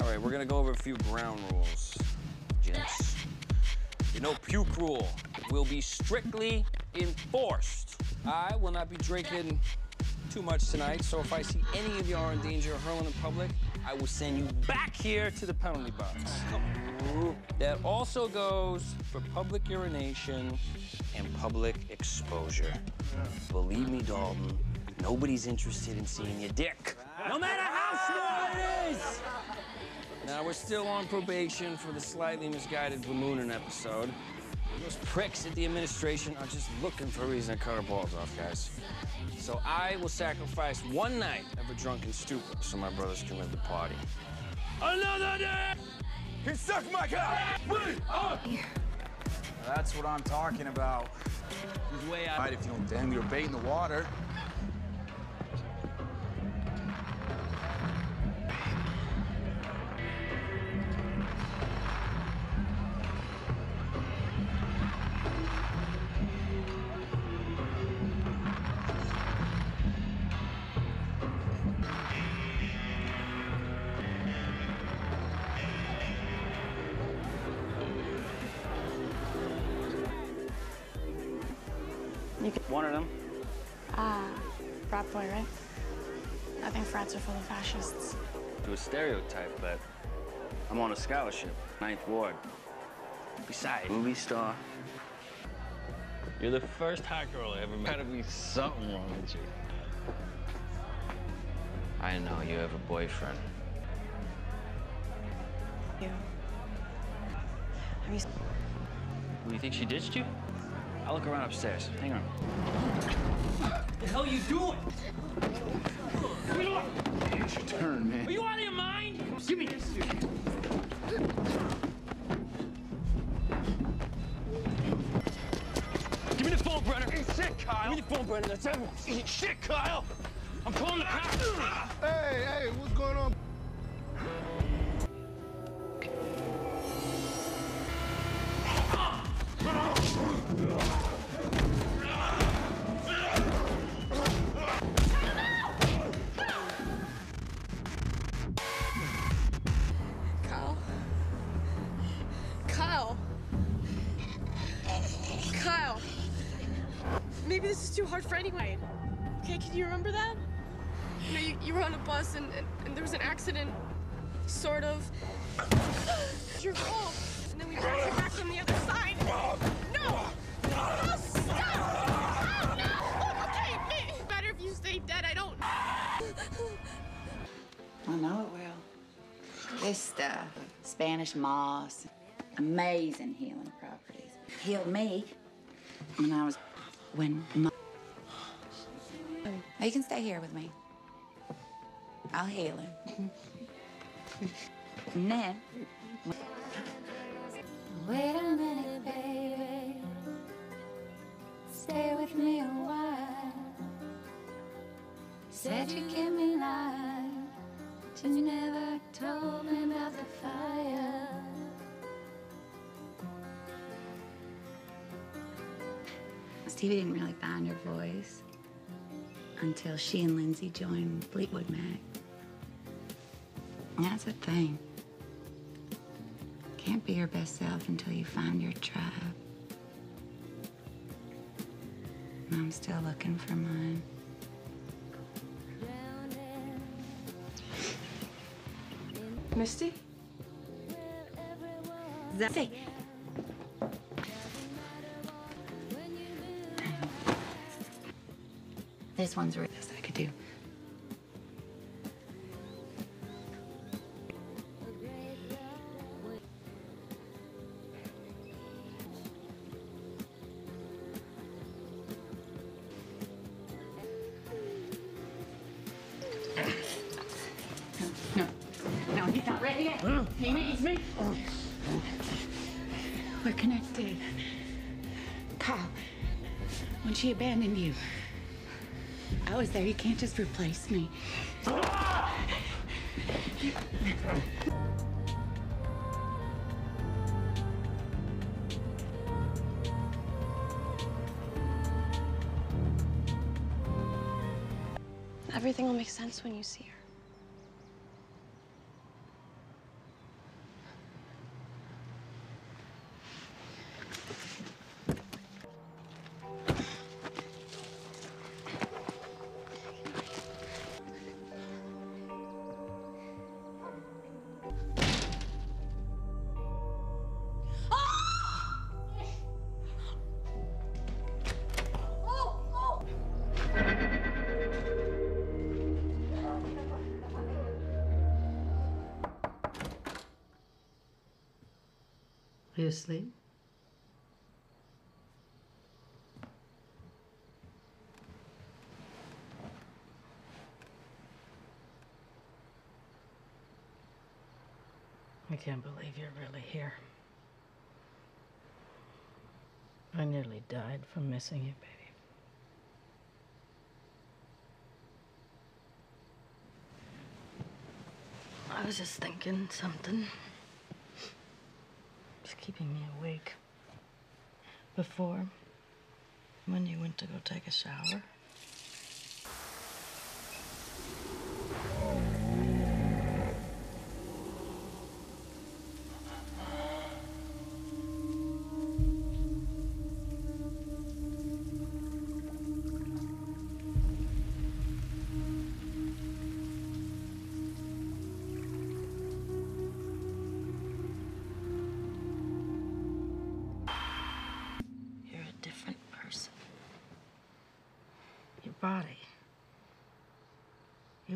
All right, we're gonna go over a few ground rules, gents. You know, puke rule will be strictly enforced. I will not be drinking too much tonight, so if I see any of you are in danger of hurling in public, I will send you back here to the penalty box. That also goes for public urination and public exposure. Believe me, Dalton, nobody's interested in seeing your dick, no matter how small it is. Now, we're still on probation for the slightly misguided Vermoonen episode. Those pricks at the administration are just looking for a reason to cut our balls off, guys. So I will sacrifice one night of a drunken stupor so my brothers can live the party. Another day! Can suck my cock! Uh! That's what I'm talking about. He's way out. Right, if you don't damn your bait in the water. Stereotype, but I'm on a scholarship, Ninth Ward. Besides, movie star. You're the first hot girl I ever met. Gotta be something wrong with you. I know you have a boyfriend. You. Have you? Who, you think she ditched you? I'll look around upstairs. Hang on. What the hell are you doing? It's your turn, man. Are you out of your mind? Give me this. Give me the phone, Brenner. Eat shit, Kyle. Give me the phone, Brenner. That's everything. Eat shit, Kyle. I'm calling the cops. Hey, hey, what's going on? Bus and, and, and there was an accident, sort of. It's your fault. And then we brought you back from the other side. No! No, stop! No, no! Okay, maybe better if you stay dead. I don't. I know it will. This stuff, Spanish moss, amazing healing properties. Healed me when I was, when my, you can stay here with me. I'll heal him. and then, Wait a minute, baby. Stay with me a while. Said you give me life, but you never told me about the fire. Stevie didn't really find her voice until she and Lindsey joined Fleetwood Mac. And that's the thing. Can't be your best self until you find your tribe. And I'm still looking for mine. Misty? Zay. This one's the not ready yet. He needs me. We're connected. Kyle, when she abandoned you, I was there. You can't just replace me. Everything will make sense when you see her. I can't believe you're really here. I nearly died from missing you, baby. I was just thinking something. Just keeping me awake. Before, when you went to go take a shower.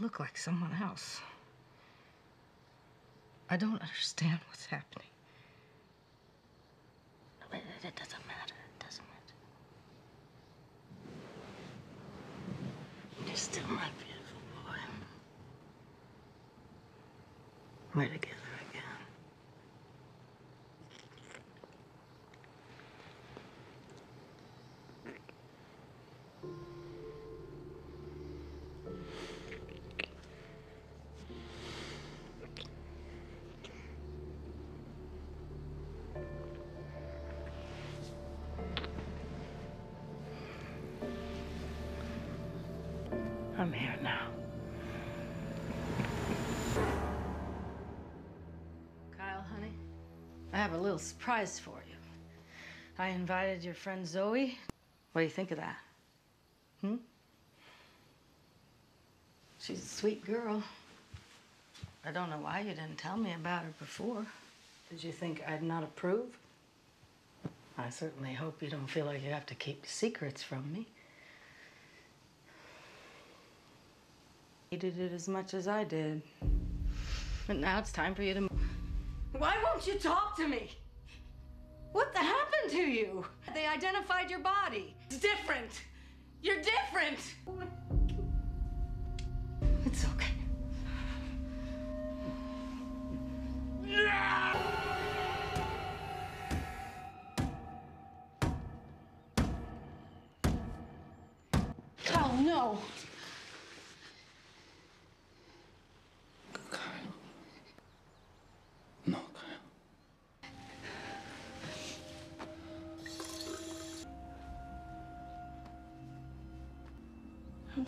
Look like someone else. I don't understand what's happening. But it- doesn't matter. Doesn't matter. You're still my beautiful boy. We're together have a little surprise for you. I invited your friend Zoe. What do you think of that? Hmm? She's a sweet girl. I don't know why you didn't tell me about her before. Did you think I'd not approve? I certainly hope you don't feel like you have to keep secrets from me. hated it as much as I did. But now it's time for you to. Why won't you talk to me? What the happened to you? They identified your body. It's different. You're different. It's okay. Oh no. No,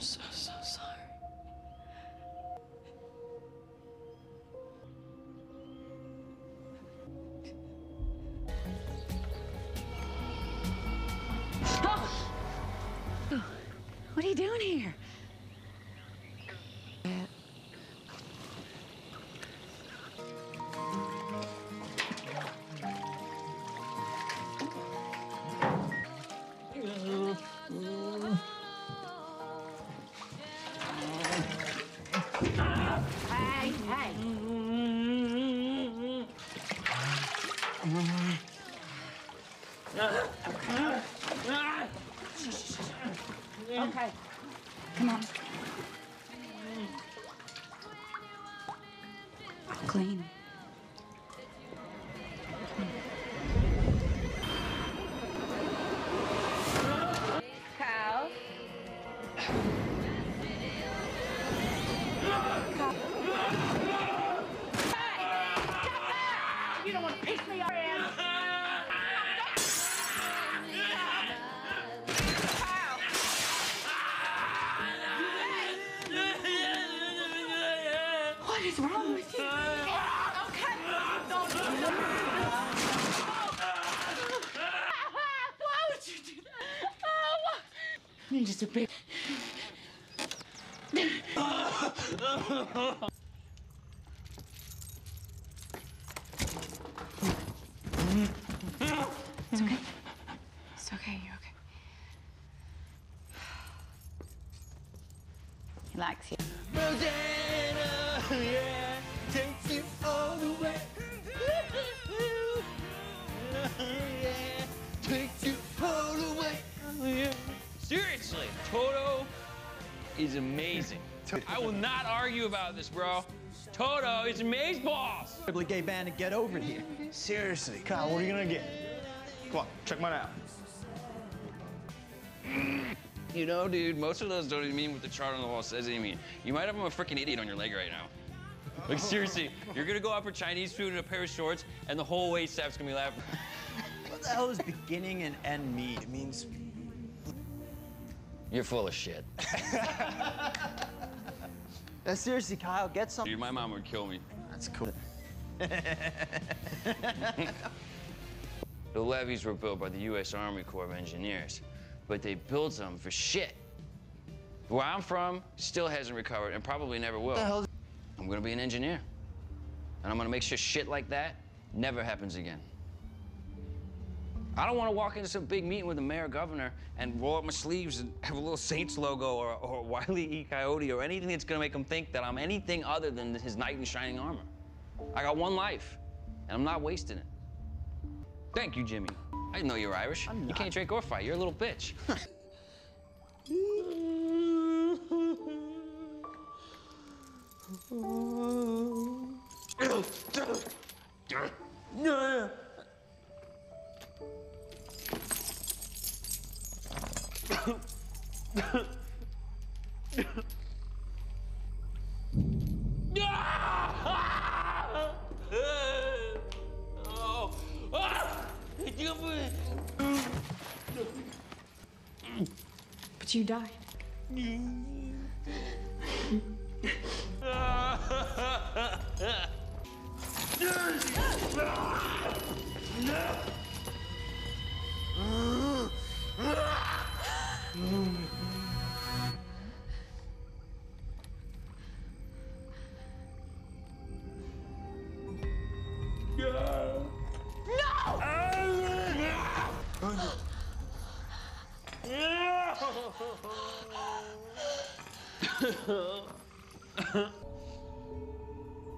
so, so sorry. What are you doing here? He likes you. Rosanna, yeah, takes you all the way. yeah, takes you all the way. Seriously, Toto is amazing. I will not argue about this, bro. Toto is amazing balls. Gay band get over here. Seriously, Kyle, what are you gonna get? Come on, check mine out. You know, dude, most of those don't even mean what the chart on the wall says they mean. You might have a freaking idiot on your leg right now. Like, seriously, you're gonna go out for Chinese food in a pair of shorts, and the whole wait staff's gonna be laughing. What the hell does beginning and end mean? It means You're full of shit. Uh, seriously, Kyle, get some. Dude, my mom would kill me. That's cool. The levees were built by the U.S. Army Corps of Engineers, but they built them for shit. Where I'm from, still hasn't recovered and probably never will. the hell? I'm gonna be an engineer. And I'm gonna make sure shit like that never happens again. I don't wanna walk into some big meeting with the mayor or governor and roll up my sleeves and have a little Saints logo or, or Wile E. Coyote or anything that's gonna make him think that I'm anything other than his knight in shining armor. I got one life, and I'm not wasting it. Thank you, Jimmy. I didn't know you were Irish. I'm You can't drink or fight. You're a little bitch. died.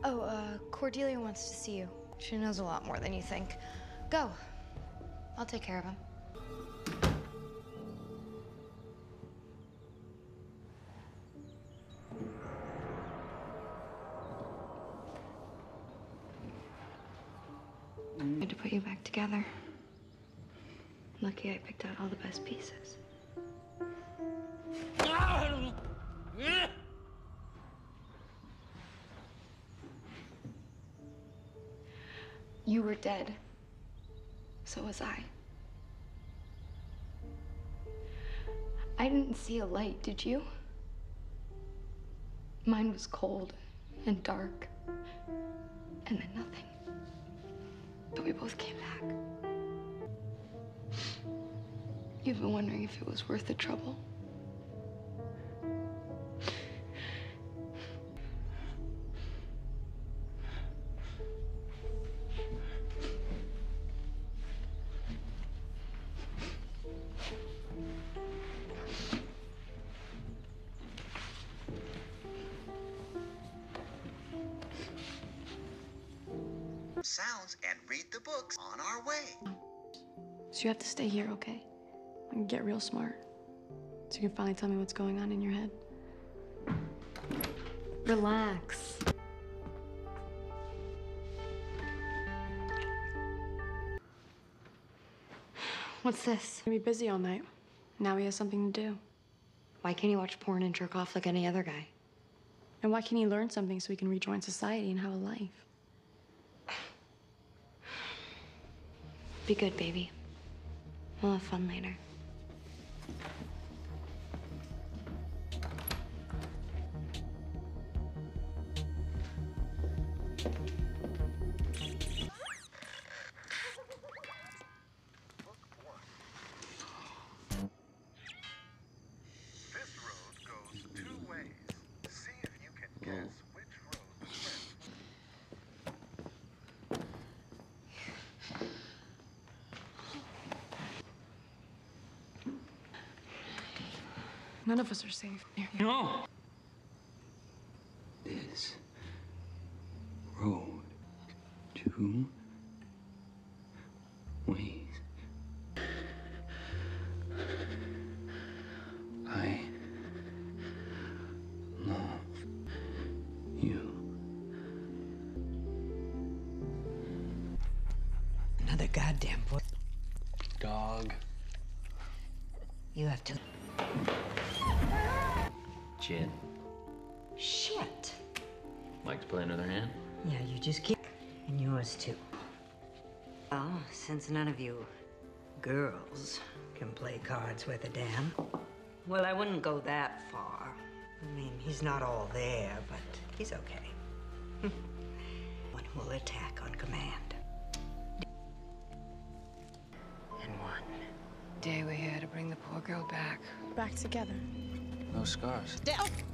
Oh, uh, Cordelia wants to see you. She knows a lot more than you think. Go. I'll take care of him. Good to put you back together. Lucky I picked out all the best pieces. You were dead. So was I. I didn't see a light, did you? Mine was cold and dark, and then nothing. But we both came back. You've been wondering if it was worth the trouble. And read the books on our way. So you have to stay here, okay? And get real smart. So you can finally tell me what's going on in your head. Relax. What's this? Gonna be busy all night. Now he has something to do. Why can't he watch porn and jerk off like any other guy? And why can't he learn something so he can rejoin society and have a life? Be good, baby. We'll have fun later. None of us are safe near. No. This road to ways. I love you. Another goddamn boy. Dog. You have to. Play another hand? Yeah, you just keep. And yours too. Well, since none of you girls can play cards with a damn, well, I wouldn't go that far. I mean, he's not all there, but he's okay. One who will attack on command. And one day we're here to bring the poor girl back. Back together. No scars. Down. Oh!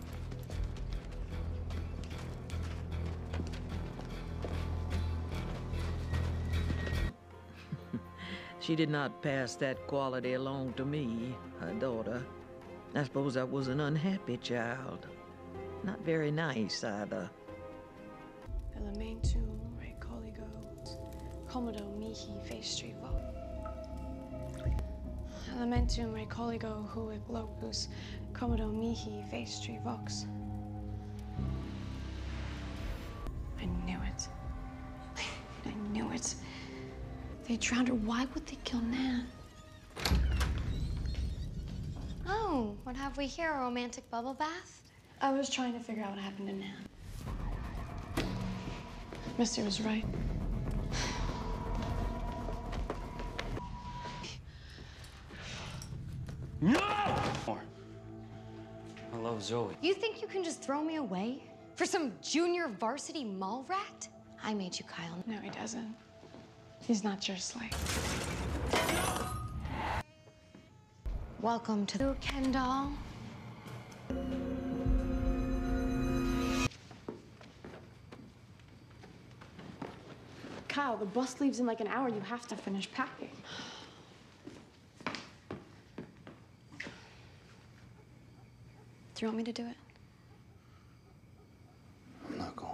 She did not pass that quality along to me, her daughter. I suppose I was an unhappy child. Not very nice either. Elementum recoligo commodo mihi vestri vo. Elementum recoligo huic locus commodo mihi vestri vox. I knew it. I knew it. They drowned her. Why would they kill Nan? Oh, what have we here? A romantic bubble bath? I was trying to figure out what happened to Nan. Misty was right. No! I love Zoe. You think you can just throw me away? For some junior varsity mall rat? I made you, Kyle. No, he doesn't. He's not your slave. Welcome to the Ken doll. Kyle, the bus leaves in like an hour. You have to finish packing. Do you want me to do it? I'm not going.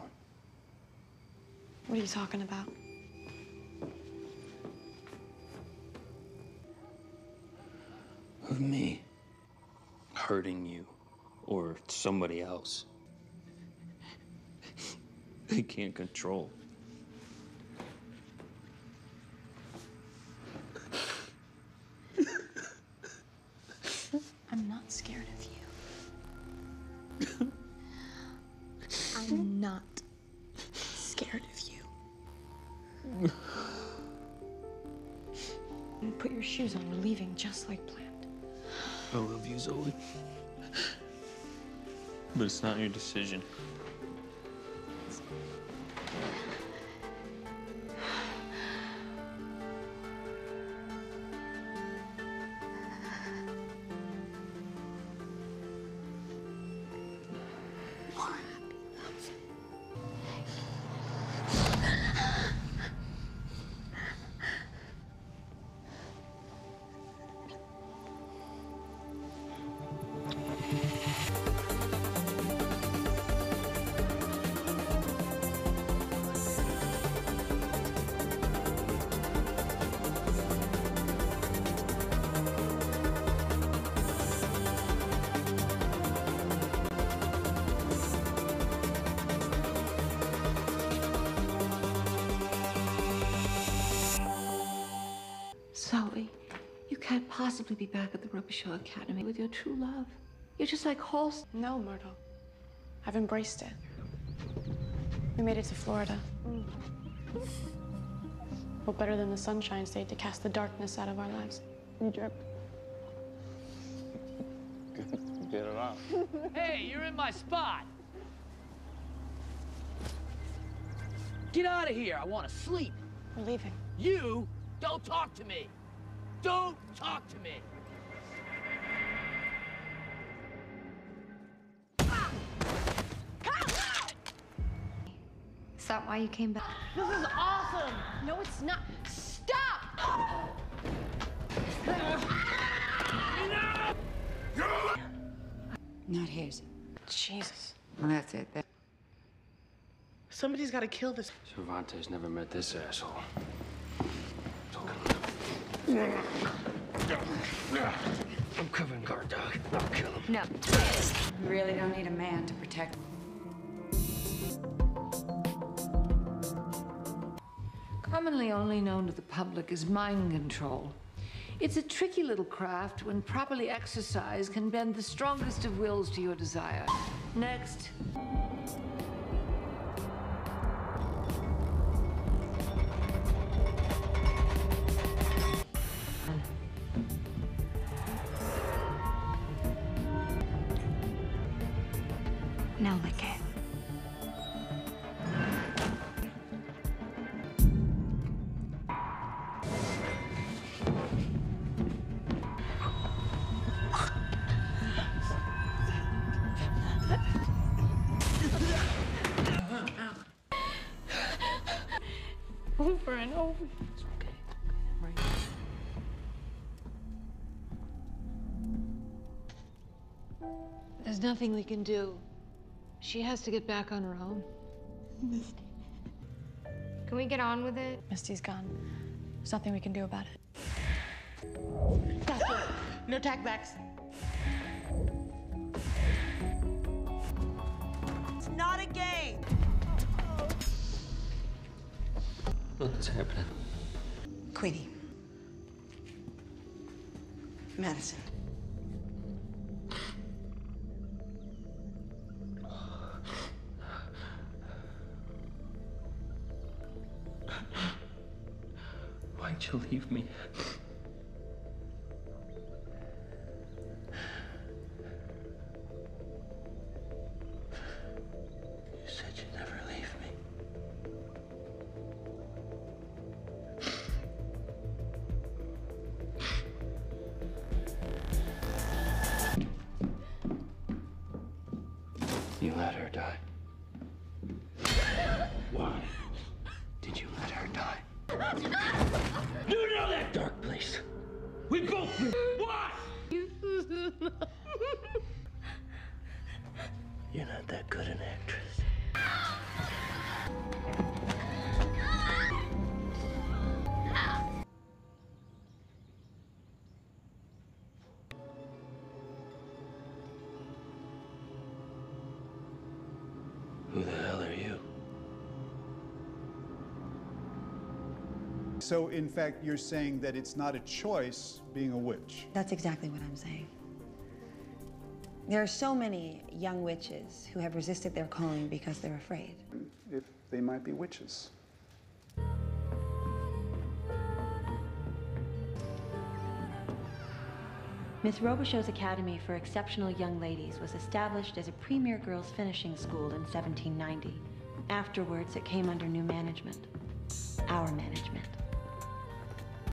What are you talking about? Somebody else. they can't control. I'm not scared of you. I'm not scared of you. Put your shoes on. We're leaving just like planned. I love you, Zoe. But it's not your decision. Possibly be back at the Robichaux Academy with your true love. You're just like Halston. No, Myrtle. I've embraced it. We made it to Florida. Mm. What better than the Sunshine State to cast the darkness out of our lives? You drip. Get it out. Hey, you're in my spot. Get out of here. I want to sleep. We're leaving. You don't talk to me. Don't talk to me. Is that why you came back? This is awesome! No, it's not. Stop! Not his. Jesus. Well, that's it. That- Somebody's got to kill this. Cervantes never met this asshole. I'm covering guard dog. I'll kill him. No. We really don't need a man to protect. Commonly only known to the public as mind control. It's a tricky little craft when properly exercised can bend the strongest of wills to your desire. Next. There's nothing we can do. She has to get back on her own. Misty. Can we get on with it? Misty's gone. There's nothing we can do about it. No tackbacks. It's not a game. What's happening? Queenie. Madison. Who the hell are you? So, in fact, you're saying that it's not a choice being a witch. That's exactly what I'm saying. There are so many young witches who have resisted their calling because they're afraid. If they might be witches. Miss Robichaux's Academy for Exceptional Young Ladies was established as a premier girls' finishing school in 1790. Afterwards, it came under new management. Our management.